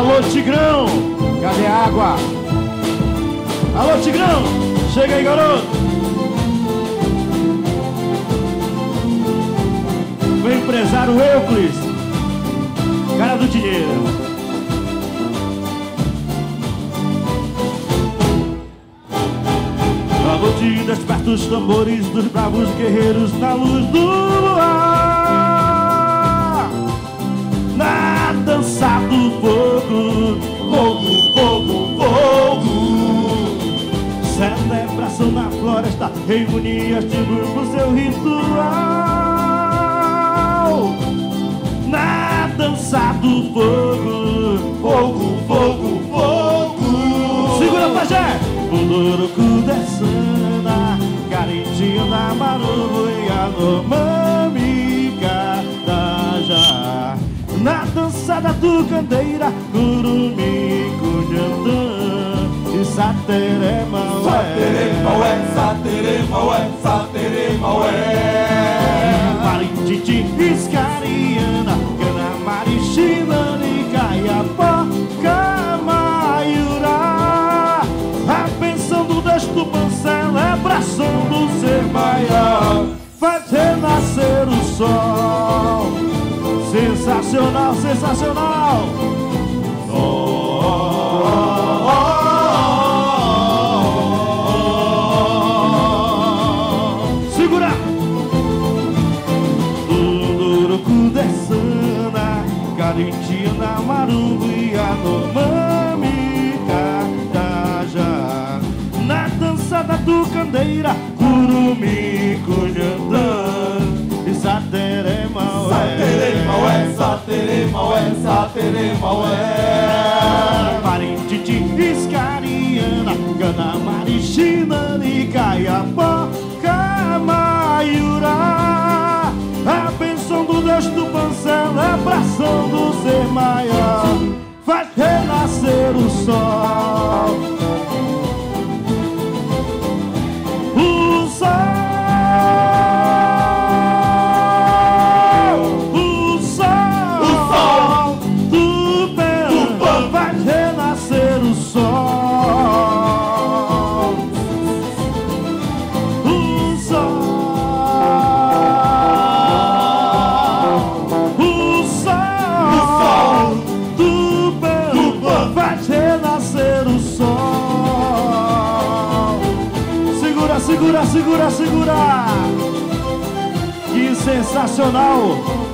Alô, Tigrão! Cadê a água? Alô, Tigrão! Chega aí, garoto! O empresário Euclis, cara do dinheiro. Alô, de desperta os tambores dos bravos guerreiros na luz do luar. Celebração na floresta, reunias de grupo, seu ritual. Na dança do fogo, fogo, fogo, fogo. Segura, pajé! Munduruku desana, caritinho na maruvo e a nomamica da já. Na dançada do candeira, curumi, cunhandã e satere Satere Parintiti, Iscariana, Cana Marichina, Nicaiapó, Camaiurá. A bênção do Deus Tupã, celebração do ser maior. Faz renascer o sol. Sensacional, sensacional. Caritina, Marumbo e Anomami, Cataja. Na dançada do candeira, Curumi, Cunhandã e Satere maué, satere maué, satere maué. Parintiti, Iscariana, Gana, Marichina, Nicaiapó, Camaiurá. A bênção do Deus do Pan, celebração do ser maior. Faz renascer o sol. Segura, segura, segura. Que sensacional.